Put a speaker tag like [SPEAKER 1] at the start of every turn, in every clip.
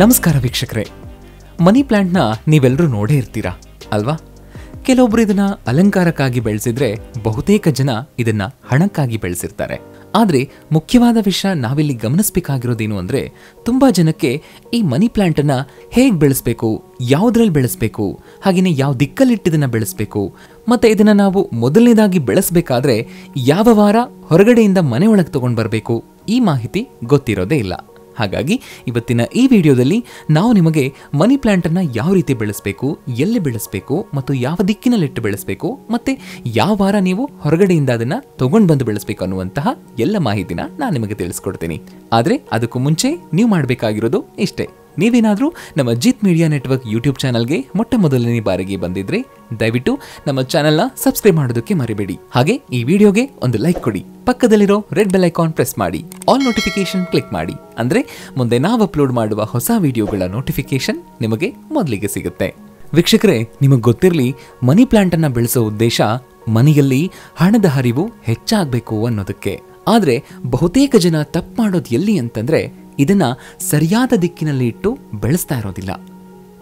[SPEAKER 1] ನಮಸ್ಕಾರ ವೀಕ್ಷಕರೇ. ಮನಿ ಪ್ಲಾಂಟ್ನ ನೀವೆಲ್ಲರೂ ನೋಡೇ ಇರ್ತೀರಾ, ಅಲ್ವಾ? ಕೆಲವೊಬ್ರು ಇದನ್ನ ಅಲಂಕಾರಕ್ಕಾಗಿ ಬೆಳೆಸಿದ್ರೆ ಬಹುತೇಕ ಜನ ಇದನ್ನ ಹಣಕ್ಕಾಗಿ ಬೆಳೆಸಿರ್ತಾರೆ. ಆದರೆ ಮುಖ್ಯವಾದ ವಿಷಯ ನಾವಿಲ್ಲಿ ಗಮನಿಸಬೇಕಾಗಿರೋದೇನು ಅಂದ್ರೆ ತುಂಬಾ ಜನಕ್ಕೆ ಈ ಮನಿ ಪ್ಲಾಂಟ್ ಹೇಗೆ ಬೆಳೆಸ್ಬೇಕು ಬೆಳೆಸಬೇಕು ಬೆಳೆಸ್ಬೇಕು, ಹಾಗೇನೇ ಯಾವ ದಿಕ್ಕಲ್ಲಿಟ್ಟಿದನ್ನ ಬೆಳೆಸ್ಬೇಕು, ಮತ್ತೆ ಇದನ್ನ ನಾವು ಮೊದಲನೇದಾಗಿ ಬೆಳೆಸಬೇಕಾದ್ರೆ ಯಾವ ವಾರ ಹೊರಗಡೆಯಿಂದ ಮನೆ ತಗೊಂಡ್ ಬರಬೇಕು, ಈ ಮಾಹಿತಿ ಗೊತ್ತಿರೋದೇ ಇಲ್ಲ. ಹಾಗಾಗಿ ಇವತ್ತಿನ ಈ ವಿಡಿಯೋದಲ್ಲಿ ನಾವು ನಿಮಗೆ ಮನಿ ಪ್ಲಾಂಟ್ ಅನ್ನ ಯಾವ ರೀತಿ ಬೆಳೆಸಬೇಕು, ಎಲ್ಲಿ ಬೆಳೆಸಬೇಕು ಮತ್ತು ಯಾವ ದಿಕ್ಕಿನಲ್ಲಿಟ್ಟು ಬೆಳೆಸಬೇಕು ಮತ್ತು ಯಾವ ವಾರ ನೀವು ಹೊರಗಡೆಯಿಂದ ಅದನ್ನು ತೊಗೊಂಡು ಬಂದು ಬೆಳೆಸಬೇಕು ಅನ್ನುವಂತಹ ಎಲ್ಲ ಮಾಹಿತಿನ ನಾನು ನಿಮಗೆ ತಿಳಿಸ್ಕೊಡ್ತೀನಿ. ಆದರೆ ಅದಕ್ಕೂ ಮುಂಚೆ ನೀವು ಮಾಡಬೇಕಾಗಿರೋದು ಇಷ್ಟೇ. ನೀವೇನಾದ್ರೂ ನಮ್ಮ ಜಿತ್ ಮೀಡಿಯಾ ನೆಟ್ವರ್ಕ್ ಯೂಟ್ಯೂಬ್ ಚಾನಲ್ಗೆ ಮೊಟ್ಟ ಮೊದಲನೇ ಬಾರಿಗೆ ಬಂದಿದ್ರೆ ದಯವಿಟ್ಟು ನಮ್ಮ ಚಾನೆಲ್ನ ಸಬ್ಸ್ಕ್ರೈಬ್ ಮಾಡೋದಕ್ಕೆ ಮರಿಬೇಡಿ. ಹಾಗೆ ಈ ವಿಡಿಯೋಗೆ ಒಂದು ಲೈಕ್ ಕೊಡಿ. ಪಕ್ಕದಲ್ಲಿರೋ ರೆಡ್ ಬೆಲ್ ಐಕಾನ್ ಪ್ರೆಸ್ ಮಾಡಿ. ಆಲ್ ನೋಟಿಫಿಕೇಶನ್ ಕ್ಲಿಕ್ ಮಾಡಿ. ಅಂದ್ರೆ ಮುಂದೆ ನಾವು ಅಪ್ಲೋಡ್ ಮಾಡುವ ಹೊಸ ವಿಡಿಯೋಗಳ ನೋಟಿಫಿಕೇಶನ್ ನಿಮಗೆ ಮೊದಲಿಗೆ ಸಿಗುತ್ತೆ. ವೀಕ್ಷಕರೇ, ನಿಮಗೆ ಗೊತ್ತಿರಲಿ, ಮನಿ ಪ್ಲಾಂಟನ್ನು ಬೆಳೆಸೋ ಉದ್ದೇಶ ಮನೆಯಲ್ಲಿ ಹಣದ ಹರಿವು ಹೆಚ್ಚಾಗಬೇಕು ಅನ್ನೋದಕ್ಕೆ. ಆದ್ರೆ ಬಹುತೇಕ ಜನ ತಪ್ಪು ಮಾಡೋದು ಎಲ್ಲಿ ಅಂತಂದ್ರೆ ಇದನ್ನ ಸರಿಯಾದ ದಿಕ್ಕಿನಲ್ಲಿ ಇಟ್ಟು ಬೆಳೆಸ್ತಾ ಇರೋದಿಲ್ಲ.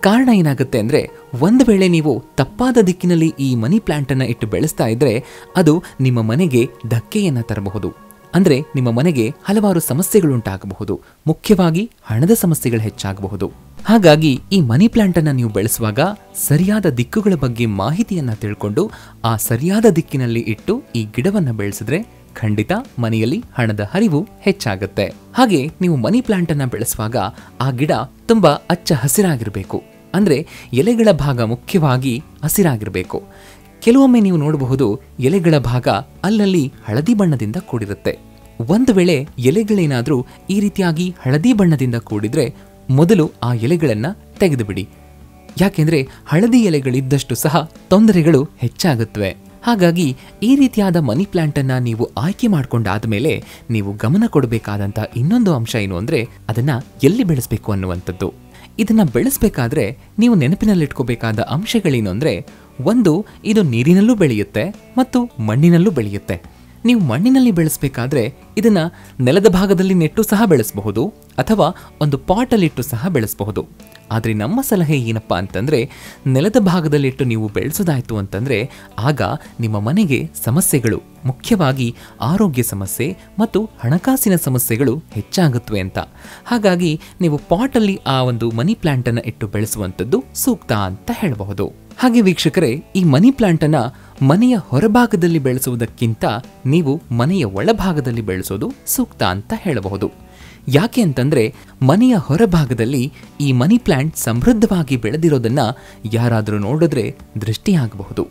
[SPEAKER 1] ಕಾರಣ ಏನಾಗುತ್ತೆ ಅಂದರೆ, ಒಂದು ವೇಳೆ ನೀವು ತಪ್ಪಾದ ದಿಕ್ಕಿನಲ್ಲಿ ಈ ಮನಿ ಪ್ಲ್ಯಾಂಟನ್ನು ಇಟ್ಟು ಬೆಳೆಸ್ತಾ ಇದ್ದರೆ ಅದು ನಿಮ್ಮ ಮನೆಗೆ ಧಕ್ಕೆಯನ್ನು ತರಬಹುದು. ಅಂದರೆ, ನಿಮ್ಮ ಮನೆಗೆ ಹಲವಾರು ಸಮಸ್ಯೆಗಳುಂಟಾಗಬಹುದು ಮುಖ್ಯವಾಗಿ ಹಣದ ಸಮಸ್ಯೆಗಳು ಹೆಚ್ಚಾಗಬಹುದು. ಹಾಗಾಗಿ ಈ ಮನಿ ಪ್ಲ್ಯಾಂಟನ್ನು ನೀವು ಬೆಳೆಸುವಾಗ ಸರಿಯಾದ ದಿಕ್ಕುಗಳ ಬಗ್ಗೆ ಮಾಹಿತಿಯನ್ನು ತಿಳ್ಕೊಂಡು ಆ ಸರಿಯಾದ ದಿಕ್ಕಿನಲ್ಲಿ ಇಟ್ಟು ಈ ಗಿಡವನ್ನು ಬೆಳೆಸಿದ್ರೆ ಖಂಡಿತ ಮನೆಯಲ್ಲಿ ಹಣದ ಹರಿವು ಹೆಚ್ಚಾಗುತ್ತೆ. ಹಾಗೆ ನೀವು ಮನಿ ಪ್ಲಾಂಟ್ ಅನ್ನ ಬೆಳೆಸುವಾಗ ಆ ಗಿಡ ತುಂಬಾ ಅಚ್ಚ ಹಸಿರಾಗಿರಬೇಕು. ಅಂದ್ರೆ ಎಲೆಗಳ ಭಾಗ ಮುಖ್ಯವಾಗಿ ಹಸಿರಾಗಿರಬೇಕು. ಕೆಲವೊಮ್ಮೆ ನೀವು ನೋಡಬಹುದು ಎಲೆಗಳ ಭಾಗ ಅಲ್ಲಲ್ಲಿ ಹಳದಿ ಬಣ್ಣದಿಂದ ಕೂಡಿರುತ್ತೆ. ಒಂದು ವೇಳೆ ಎಲೆಗಳೇನಾದ್ರೂ ಈ ರೀತಿಯಾಗಿ ಹಳದಿ ಬಣ್ಣದಿಂದ ಕೂಡಿದ್ರೆ ಮೊದಲು ಆ ಎಲೆಗಳನ್ನ ತೆಗೆದುಬಿಡಿ. ಯಾಕೆಂದ್ರೆ ಹಳದಿ ಎಲೆಗಳಿದ್ದಷ್ಟು ಸಹ ತೊಂದರೆಗಳು ಹೆಚ್ಚಾಗುತ್ತವೆ. ಹಾಗಾಗಿ ಈ ರೀತಿಯಾದ ಮನಿ ಪ್ಲ್ಯಾಂಟನ್ನು ನೀವು ಆಯ್ಕೆ ಮಾಡಿಕೊಂಡಾದ ಮೇಲೆ ನೀವು ಗಮನ ಕೊಡಬೇಕಾದಂಥ ಇನ್ನೊಂದು ಅಂಶ ಏನು ಅಂದರೆ ಅದನ್ನು ಎಲ್ಲಿ ಬೆಳೆಸಬೇಕು ಅನ್ನುವಂಥದ್ದು. ಇದನ್ನು ಬೆಳೆಸಬೇಕಾದ್ರೆ ನೀವು ನೆನಪಿನಲ್ಲಿಟ್ಕೋಬೇಕಾದ ಅಂಶಗಳೇನು ಅಂದರೆ, ಒಂದು, ಇದು ನೀರಿನಲ್ಲೂ ಬೆಳೆಯುತ್ತೆ ಮತ್ತು ಮಣ್ಣಿನಲ್ಲೂ ಬೆಳೆಯುತ್ತೆ. ನೀವು ಮಣ್ಣಿನಲ್ಲಿ ಬೆಳೆಸಬೇಕಾದ್ರೆ ಇದನ್ನು ನೆಲದ ಭಾಗದಲ್ಲಿ ನೆಟ್ಟು ಸಹ ಬೆಳೆಸಬಹುದು ಅಥವಾ ಒಂದು ಪಾಟಲ್ಲಿಟ್ಟು ಸಹ ಬೆಳೆಸಬಹುದು. ಆದರೆ ನಮ್ಮ ಸಲಹೆ ಏನಪ್ಪ ಅಂತಂದರೆ, ನೆಲದ ಭಾಗದಲ್ಲಿಟ್ಟು ನೀವು ಬೆಳೆಸೋದಾಯಿತು ಅಂತಂದರೆ, ಆಗ ನಿಮ್ಮ ಮನೆಗೆ ಸಮಸ್ಯೆಗಳು, ಮುಖ್ಯವಾಗಿ ಆರೋಗ್ಯ ಸಮಸ್ಯೆ ಮತ್ತು ಹಣಕಾಸಿನ ಸಮಸ್ಯೆಗಳು ಹೆಚ್ಚಾಗುತ್ತವೆ ಅಂತ. ಹಾಗಾಗಿ ನೀವು ಪಾಟಲ್ಲಿ ಆ ಒಂದು ಮನಿ ಪ್ಲ್ಯಾಂಟನ್ನು ಇಟ್ಟು ಬೆಳೆಸುವಂಥದ್ದು ಸೂಕ್ತ ಅಂತ ಹೇಳಬಹುದು. ಹಾಗೆ ವೀಕ್ಷಕರೇ, ಈ ಮನಿ ಪ್ಲಾಂಟ್ ಅನ್ನ ಮನೆಯ ಹೊರಭಾಗದಲ್ಲಿ ಬೆಳೆಸುವುದಕ್ಕಿಂತ ನೀವು ಮನೆಯ ಒಳಭಾಗದಲ್ಲಿ ಬೆಳೆಸೋದು ಸೂಕ್ತ ಅಂತ ಹೇಳಬಹುದು. ಯಾಕೆ ಅಂತಂದ್ರೆ, ಮನೆಯ ಹೊರಭಾಗದಲ್ಲಿ ಈ ಮನಿ ಪ್ಲಾಂಟ್ ಸಮೃದ್ಧವಾಗಿ ಬೆಳೆದಿರೋದನ್ನ ಯಾರಾದರೂ ನೋಡಿದ್ರೆ ದೃಷ್ಟಿಯಾಗಬಹುದು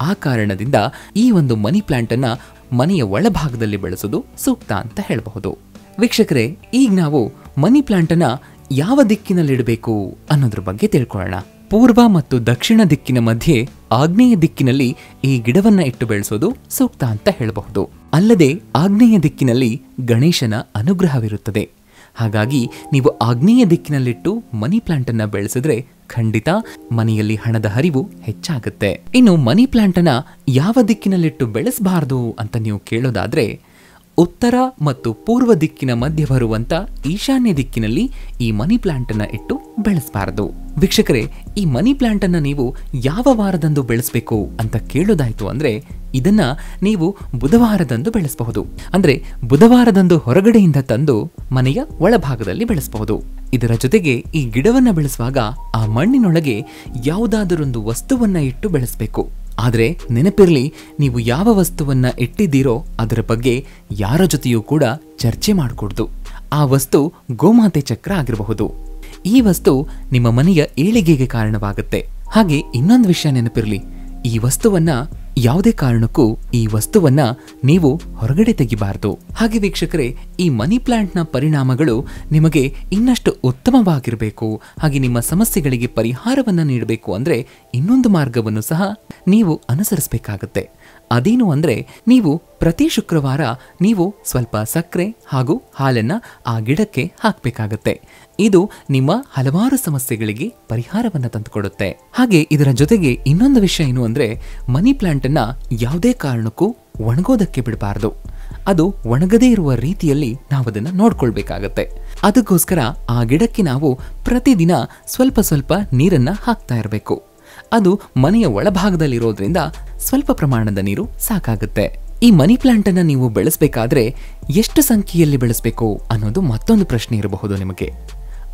[SPEAKER 1] ಆ ಕಾರಣದಿಂದ ಈ ಒಂದು ಮನಿ ಪ್ಲಾಂಟ್ ಅನ್ನ ಮನೆಯ ಒಳಭಾಗದಲ್ಲಿ ಬೆಳೆಸೋದು ಸೂಕ್ತ ಅಂತ ಹೇಳಬಹುದು. ವೀಕ್ಷಕರೇ, ಈಗ ನಾವು ಮನಿ ಪ್ಲಾಂಟ್ ಅನ್ನ ಯಾವ ದಿಕ್ಕಿನಲ್ಲಿಡಬೇಕು ಅನ್ನೋದ್ರ ಬಗ್ಗೆ ತಿಳ್ಕೊಳ್ಳೋಣ. ಪೂರ್ವ ಮತ್ತು ದಕ್ಷಿಣ ದಿಕ್ಕಿನ ಮಧ್ಯೆ ಆಗ್ನೇಯ ದಿಕ್ಕಿನಲ್ಲಿ ಈ ಗಿಡವನ್ನ ಇಟ್ಟು ಬೆಳೆಸೋದು ಸೂಕ್ತ ಅಂತ ಹೇಳಬಹುದು. ಅಲ್ಲದೆ ಆಗ್ನೇಯ ದಿಕ್ಕಿನಲ್ಲಿ ಗಣೇಶನ ಅನುಗ್ರಹವಿರುತ್ತದೆ. ಹಾಗಾಗಿ ನೀವು ಆಗ್ನೇಯ ದಿಕ್ಕಿನಲ್ಲಿಟ್ಟು ಮನಿ ಪ್ಲಾಂಟ್ ಅನ್ನ ಬೆಳೆಸಿದ್ರೆ ಖಂಡಿತ ಮನೆಯಲ್ಲಿ ಹಣದ ಹರಿವು ಹೆಚ್ಚಾಗುತ್ತೆ. ಇನ್ನು ಮನಿ ಪ್ಲಾಂಟ್ ಅನ್ನ ಯಾವ ದಿಕ್ಕಿನಲ್ಲಿಟ್ಟು ಬೆಳೆಸಬಾರದು ಅಂತ ನೀವು ಕೇಳೋದಾದ್ರೆ, ಉತ್ತರ ಮತ್ತು ಪೂರ್ವ ದಿಕ್ಕಿನ ಮಧ್ಯೆ ಬರುವಂತ ಈಶಾನ್ಯ ದಿಕ್ಕಿನಲ್ಲಿ ಈ ಮನಿ ಪ್ಲಾಂಟ್ ಅನ್ನ ಇಟ್ಟು ಬೆಳೆಸಬಾರದು. ವೀಕ್ಷಕರೇ, ಈ ಮನಿ ಪ್ಲಾಂಟ್ ಅನ್ನ ನೀವು ಯಾವ ವಾರದಂದು ಬೆಳೆಸಬೇಕು ಅಂತ ಕೇಳೋದಾಯ್ತು ಅಂದ್ರೆ ಇದನ್ನ ನೀವು ಬುಧವಾರದಂದು ಬೆಳೆಸಬಹುದು. ಅಂದ್ರೆ ಬುಧವಾರದಂದು ಹೊರಗಡೆಯಿಂದ ತಂದು ಮನೆಯ ಒಳಭಾಗದಲ್ಲಿ ಬೆಳೆಸಬಹುದು. ಇದರ ಜೊತೆಗೆ ಈ ಗಿಡವನ್ನ ಬೆಳೆಸುವಾಗ ಆ ಮಣ್ಣಿನೊಳಗೆ ಯಾವುದಾದರೊಂದು ವಸ್ತುವನ್ನ ಇಟ್ಟು ಬೆಳೆಸಬೇಕು. ಆದರೆ ನೆನಪಿರಲಿ, ನೀವು ಯಾವ ವಸ್ತುವನ್ನ ಇಟ್ಟಿದ್ದೀರೋ ಅದರ ಬಗ್ಗೆ ಯಾರ ಜೊತೆಯೂ ಕೂಡ ಚರ್ಚೆ ಮಾಡಕೂಡ್ದು. ಆ ವಸ್ತು ಗೋಮಾತೆ ಚಕ್ರ ಆಗಿರಬಹುದು. ಈ ವಸ್ತು ನಿಮ್ಮ ಮನೆಯ ಏಳಿಗೆಗೆ ಕಾರಣವಾಗುತ್ತೆ. ಹಾಗೆ ಇನ್ನೊಂದು ವಿಷಯ ನೆನಪಿರಲಿ. ಈ ವಸ್ತುವನ್ನ, ಯಾವುದೇ ಕಾರಣಕ್ಕೂ ಈ ವಸ್ತುವನ್ನ ನೀವು ಹೊರಗಡೆ ತೆಗಿಬಾರದು. ಹಾಗೆ ವೀಕ್ಷಕರೇ, ಈ ಮನಿ ಪ್ಲಾಂಟ್ನ ಪರಿಣಾಮಗಳು ನಿಮಗೆ ಇನ್ನಷ್ಟು ಉತ್ತಮವಾಗಿರಬೇಕು. ಹಾಗೆ ನಿಮ್ಮ ಸಮಸ್ಯೆಗಳಿಗೆ ಪರಿಹಾರವನ್ನ ನೀಡಬೇಕು ಅಂದ್ರೆ ಇನ್ನೊಂದು ಮಾರ್ಗವನ್ನು ಸಹ ನೀವು ಅನುಸರಿಸಬೇಕಾಗತ್ತೆ. ಅದೇನು ಅಂದ್ರೆ ನೀವು ಪ್ರತಿ ಶುಕ್ರವಾರ ನೀವು ಸ್ವಲ್ಪ ಸಕ್ಕರೆ ಹಾಗೂ ಹಾಲನ್ನ ಆ ಗಿಡಕ್ಕೆ ಹಾಕಬೇಕಾಗತ್ತೆ. ಇದು ನಿಮ್ಮ ಹಲವಾರು ಸಮಸ್ಯೆಗಳಿಗೆ ಪರಿಹಾರವನ್ನು ತಂದುಕೊಡುತ್ತೆ. ಹಾಗೆ ಇದರ ಜೊತೆಗೆ ಇನ್ನೊಂದು ವಿಷಯ ಏನು ಅಂದ್ರೆ ಮನಿ ಪ್ಲಾಂಟ್ ಅನ್ನ ಯಾವುದೇ ಕಾರಣಕ್ಕೂ ಒಣಗೋದಕ್ಕೆ ಬಿಡಬಾರದು. ಅದು ಒಣಗದೇ ಇರುವ ರೀತಿಯಲ್ಲಿ ನಾವು ಅದನ್ನ ನೋಡ್ಕೊಳ್ಬೇಕಾಗತ್ತೆ. ಅದಕ್ಕೋಸ್ಕರ ಆ ಗಿಡಕ್ಕೆ ನಾವು ಪ್ರತಿದಿನ ಸ್ವಲ್ಪ ಸ್ವಲ್ಪ ನೀರನ್ನ ಹಾಕ್ತಾ ಇರಬೇಕು. ಅದು ಮನೆಯ ಒಳಭಾಗದಲ್ಲಿರೋದ್ರಿಂದ ಸ್ವಲ್ಪ ಪ್ರಮಾಣದ ನೀರು ಸಾಕಾಗುತ್ತೆ. ಈ ಮನಿ ಪ್ಲಾಂಟ್ ಅನ್ನ ನೀವು ಬೆಳೆಸಬೇಕಾದ್ರೆ ಎಷ್ಟು ಸಂಖ್ಯೆಯಲ್ಲಿ ಬೆಳೆಸಬೇಕು ಅನ್ನೋದು ಮತ್ತೊಂದು ಪ್ರಶ್ನೆ ಇರಬಹುದು ನಿಮಗೆ.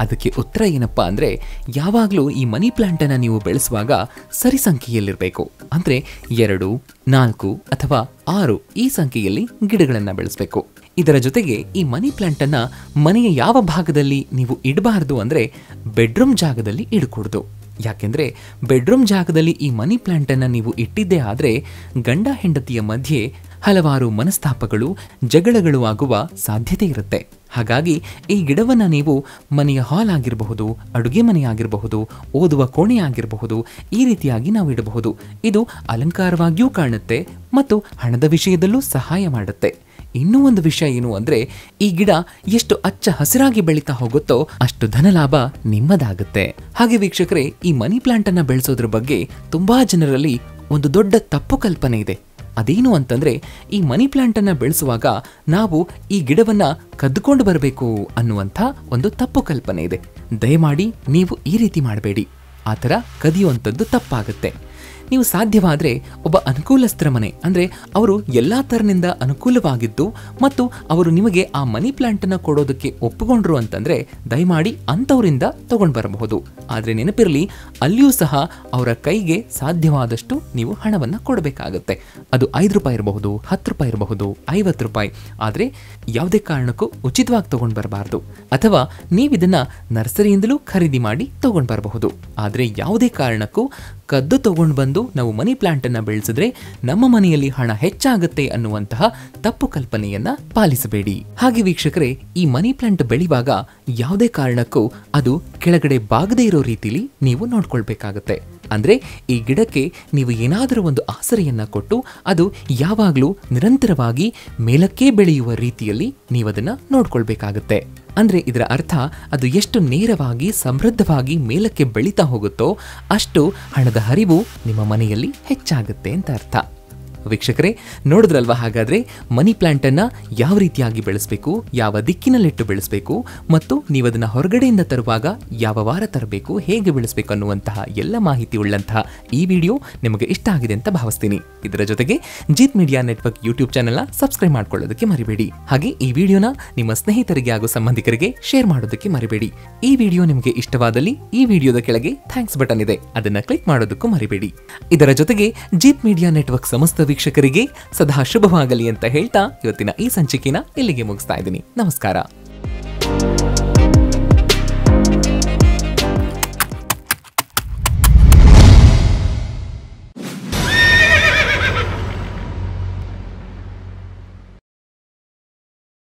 [SPEAKER 1] ಅದಕ್ಕೆ ಉತ್ತರ ಏನಪ್ಪ ಅಂದ್ರೆ, ಯಾವಾಗಲೂ ಈ ಮನಿ ಪ್ಲಾಂಟ್ ಅನ್ನ ನೀವು ಬೆಳೆಸುವಾಗ ಸರಿ ಸಂಖ್ಯೆಯಲ್ಲಿರಬೇಕು. ಅಂದ್ರೆ ಎರಡು, ನಾಲ್ಕು ಅಥವಾ ಆರು ಈ ಸಂಖ್ಯೆಯಲ್ಲಿ ಗಿಡಗಳನ್ನ ಬೆಳೆಸಬೇಕು. ಇದರ ಜೊತೆಗೆ ಈ ಮನಿ ಪ್ಲಾಂಟ್ ಅನ್ನ ಮನೆಯ ಯಾವ ಭಾಗದಲ್ಲಿ ನೀವು ಇಡಬಾರದು ಅಂದ್ರೆ, ಬೆಡ್ರೂಮ್ ಜಾಗದಲ್ಲಿ ಇಡಕೂಡ್ದು. ಯಾಕೆಂದ್ರೆ ಬೆಡ್ರೂಮ್ ಜಾಗದಲ್ಲಿ ಈ ಮನಿ ಪ್ಲ್ಯಾಂಟನ್ನು ನೀವು ಇಟ್ಟಿದ್ದೇ ಆದರೆ ಗಂಡ ಹೆಂಡತಿಯ ಮಧ್ಯೆ ಹಲವಾರು ಮನಸ್ತಾಪಗಳು, ಜಗಳಗಳು ಆಗುವ ಸಾಧ್ಯತೆ ಇರುತ್ತೆ. ಹಾಗಾಗಿ ಈ ಗಿಡವನ್ನು ನೀವು ಮನೆಯ ಹಾಲ್ ಆಗಿರಬಹುದು, ಅಡುಗೆ ಮನೆ ಆಗಿರಬಹುದು, ಓದುವ ಕೋಣೆ ಆಗಿರಬಹುದು, ಈ ರೀತಿಯಾಗಿ ನಾವು ಇಡಬಹುದು. ಇದು ಅಲಂಕಾರವಾಗಿಯೂ ಕಾಣುತ್ತೆ ಮತ್ತು ಹಣದ ವಿಷಯದಲ್ಲೂ ಸಹಾಯ ಮಾಡುತ್ತೆ. ಇನ್ನೂ ಒಂದು ವಿಷಯ ಏನು ಅಂದ್ರೆ, ಈ ಗಿಡ ಎಷ್ಟು ಅಚ್ಚ ಹಸಿರಾಗಿ ಬೆಳೀತಾ ಹೋಗುತ್ತೋ ಅಷ್ಟು ಧನಲಾಭ ನಿಮ್ಮದಾಗುತ್ತೆ. ಹಾಗೆ ವೀಕ್ಷಕರೇ, ಈ ಮನಿ ಪ್ಲಾಂಟ್ ಅನ್ನ ಬೆಳೆಸೋದ್ರ ಬಗ್ಗೆ ತುಂಬಾ ಜನರಲ್ಲಿ ಒಂದು ದೊಡ್ಡ ತಪ್ಪು ಕಲ್ಪನೆ ಇದೆ. ಅದೇನು ಅಂತಂದ್ರೆ, ಈ ಮನಿ ಪ್ಲಾಂಟ್ ಅನ್ನ ಬೆಳೆಸುವಾಗ ನಾವು ಈ ಗಿಡವನ್ನ ಕದ್ದುಕೊಂಡು ಬರಬೇಕು ಅನ್ನುವಂಥ ಒಂದು ತಪ್ಪು ಕಲ್ಪನೆ ಇದೆ. ದಯಮಾಡಿ ನೀವು ಈ ರೀತಿ ಮಾಡಬೇಡಿ. ಆ ಥರ ಕದಿಯುವಂಥದ್ದು ತಪ್ಪಾಗುತ್ತೆ. ನೀವು ಸಾಧ್ಯವಾದರೆ ಒಬ್ಬ ಅನುಕೂಲಸ್ಥರ ಮನೆ, ಅಂದರೆ ಅವರು ಎಲ್ಲ ಥರನಿಂದ ಅನುಕೂಲವಾಗಿದ್ದು ಮತ್ತು ಅವರು ನಿಮಗೆ ಆ ಮನಿ ಪ್ಲಾಂಟನ್ನು ಕೊಡೋದಕ್ಕೆ ಒಪ್ಪಿಕೊಂಡ್ರು ಅಂತಂದರೆ ದಯಮಾಡಿ ಅಂಥವರಿಂದ ತಗೊಂಡು ಬರಬಹುದು. ಆದರೆ ನೆನಪಿರಲಿ, ಅಲ್ಲಿಯೂ ಸಹ ಅವರ ಕೈಗೆ ಸಾಧ್ಯವಾದಷ್ಟು ನೀವು ಹಣವನ್ನು ಕೊಡಬೇಕಾಗುತ್ತೆ. ಅದು ಐದು ರೂಪಾಯಿ ಇರಬಹುದು, ಹತ್ತು ರೂಪಾಯಿ ಇರಬಹುದು, ಐವತ್ತು ರೂಪಾಯಿ. ಆದರೆ ಯಾವುದೇ ಕಾರಣಕ್ಕೂ ಉಚಿತವಾಗಿ ತಗೊಂಡು ಬರಬಾರ್ದು. ಅಥವಾ ನೀವಿದನ್ನು ನರ್ಸರಿಯಿಂದಲೂ ಖರೀದಿ ಮಾಡಿ ತಗೊಂಡು ಬರಬಹುದು. ಆದರೆ ಯಾವುದೇ ಕಾರಣಕ್ಕೂ ಕದ್ದು ತಗೊಂಡು ಬಂದು ನಾವು ಮನಿ ಪ್ಲಾಂಟ್ ಅನ್ನ ಬೆಳೆಸಿದ್ರೆ ನಮ್ಮ ಮನೆಯಲ್ಲಿ ಹಣ ಹೆಚ್ಚಾಗುತ್ತೆ ಅನ್ನುವಂತಹ ತಪ್ಪು ಕಲ್ಪನೆಯನ್ನ ಪಾಲಿಸಬೇಡಿ. ಹಾಗೆ ವೀಕ್ಷಕರೇ, ಈ ಮನಿ ಪ್ಲಾಂಟ್ ಬೆಳೆಯುವಾಗ ಯಾವುದೇ ಕಾರಣಕ್ಕೂ ಅದು ಕೆಳಗಡೆ ಬಾಗದೇ ಇರೋ ರೀತಿಲಿ ನೀವು ನೋಡ್ಕೊಳ್ಬೇಕಾಗತ್ತೆ. ಅಂದ್ರೆ ಈ ಗಿಡಕ್ಕೆ ನೀವು ಏನಾದರೂ ಒಂದು ಆಸರೆಯನ್ನ ಕೊಟ್ಟು ಅದು ಯಾವಾಗಲೂ ನಿರಂತರವಾಗಿ ಮೇಲಕ್ಕೆ ಬೆಳೆಯುವ ರೀತಿಯಲ್ಲಿ ನೀವು ಅದನ್ನ ನೋಡ್ಕೊಳ್ಬೇಕಾಗತ್ತೆ. ಅಂದ್ರೆ ಇದರ ಅರ್ಥ ಅದು ಎಷ್ಟು ನೇರವಾಗಿ, ಸಮೃದ್ಧವಾಗಿ ಮೇಲಕ್ಕೆ ಬೆಳೀತಾ ಹೋಗುತ್ತೋ ಅಷ್ಟು ಹಣದ ಹರಿವು ನಿಮ್ಮ ಮನೆಯಲ್ಲಿ ಹೆಚ್ಚಾಗುತ್ತೆ ಅಂತ ಅರ್ಥ. ವೀಕ್ಷಕರೇ, ನೋಡಿದ್ರಲ್ವಾ ಹಾಗಾದ್ರೆ ಮನಿ ಪ್ಲಾಂಟ್ ಅನ್ನ ಯಾವ ರೀತಿಯಾಗಿ ಬೆಳೆಸಬೇಕು, ಯಾವ ದಿಕ್ಕಿನಲ್ಲಿಟ್ಟು ಬೆಳೆಸಬೇಕು ಮತ್ತು ನೀವು ಅದನ್ನ ಹೊರಗಡೆಯಿಂದ ತರುವಾಗ ಯಾವ ವಾರ ತರಬೇಕು, ಹೇಗೆ ಬೆಳೆಸಬೇಕು ಅನ್ನುವಂತಹ ಎಲ್ಲ ಮಾಹಿತಿ ಉಳ್ಳಂತಹ ಈ ವಿಡಿಯೋ ನಿಮಗೆ ಇಷ್ಟ ಆಗಿದೆ ಅಂತ ಭಾವಿಸ್ತೀನಿ. ಇದರ ಜೊತೆಗೆ ಜೀತ್ ಮೀಡಿಯಾ ನೆಟ್ವರ್ಕ್ ಯೂಟ್ಯೂಬ್ ಚಾನೆಲ್ನ ಸಬ್ಸ್ಕ್ರೈಬ್ ಮಾಡ್ಕೊಳ್ಳೋದಕ್ಕೆ ಮರಿಬೇಡಿ. ಹಾಗೆ ಈ ವಿಡಿಯೋನ ನಿಮ್ಮ ಸ್ನೇಹಿತರಿಗೆ ಹಾಗೂ ಸಂಬಂಧಿಕರಿಗೆ ಶೇರ್ ಮಾಡೋದಕ್ಕೆ ಮರಿಬೇಡಿ. ಈ ವಿಡಿಯೋ ನಿಮಗೆ ಇಷ್ಟವಾದಲ್ಲಿ ಈ ವಿಡಿಯೋದ ಕೆಳಗೆ ಥ್ಯಾಂಕ್ಸ್ ಬಟನ್ ಇದೆ. ಅದನ್ನ ಕ್ಲಿಕ್ ಮಾಡೋದಕ್ಕೂ ಮರಿಬೇಡಿ. ಇದರ ಜೊತೆಗೆ ಜೀತ್ ಮೀಡಿಯಾ ನೆಟ್ವರ್ಕ್ ಸಮಸ್ತ ವೀಕ್ಷಕರಿಗೆ ಸದಾ ಶುಭವಾಗಲಿ ಅಂತ ಹೇಳ್ತಾ ಇವತ್ತಿನ ಈ ಸಂಚಿಕೆನ ಇಲ್ಲಿಗೆ ಮುಗಿಸ್ತಾ ಇದ್ದೀನಿ. ನಮಸ್ಕಾರ.